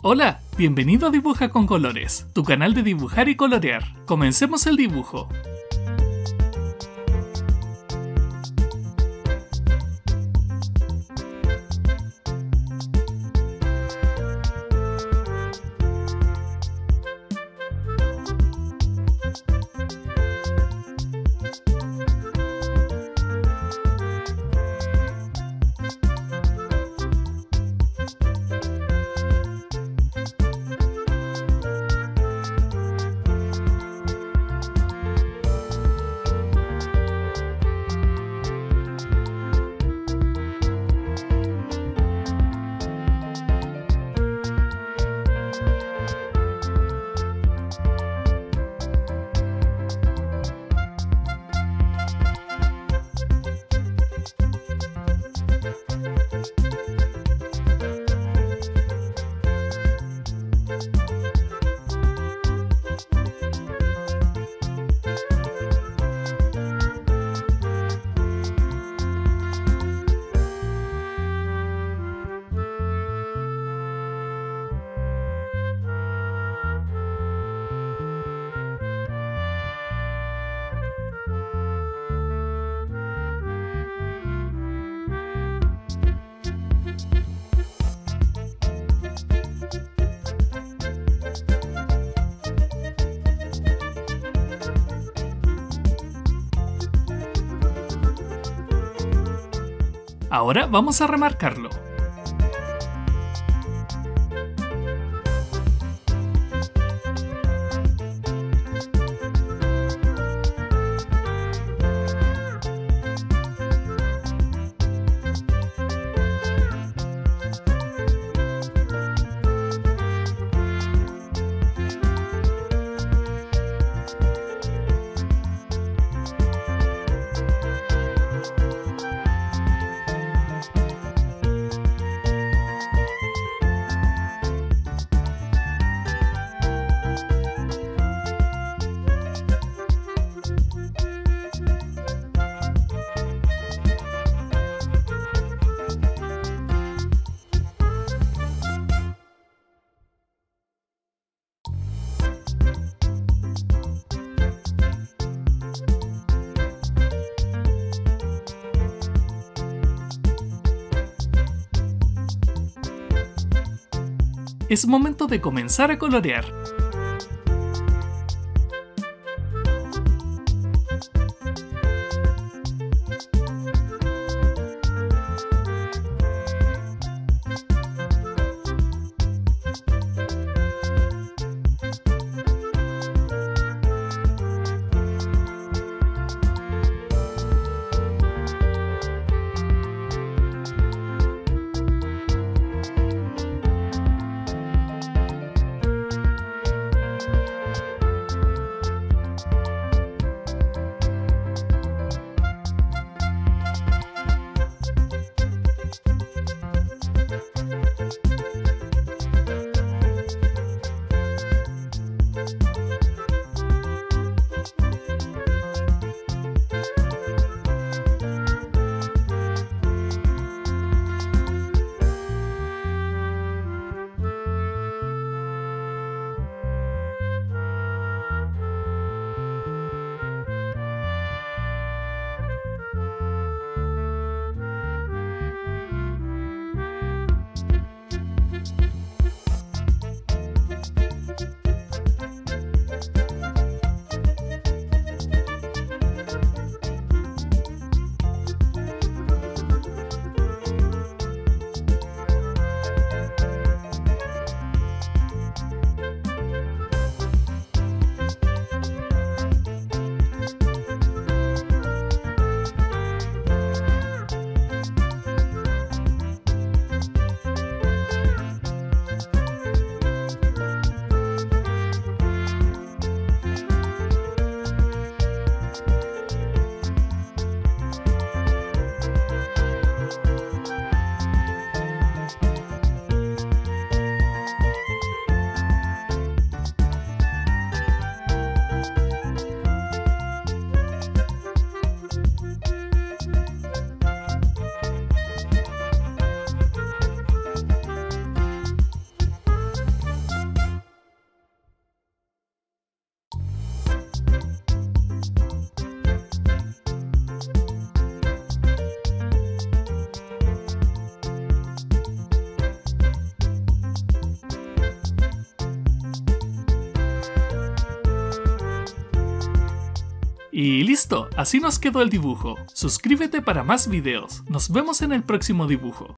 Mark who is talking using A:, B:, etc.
A: Hola, bienvenido a Dibuja con Colores, tu canal de dibujar y colorear. Comencemos el dibujo. you Ahora vamos a remarcarlo. Es momento de comenzar a colorear. Y listo, así nos quedó el dibujo. Suscríbete para más videos. Nos vemos en el próximo dibujo.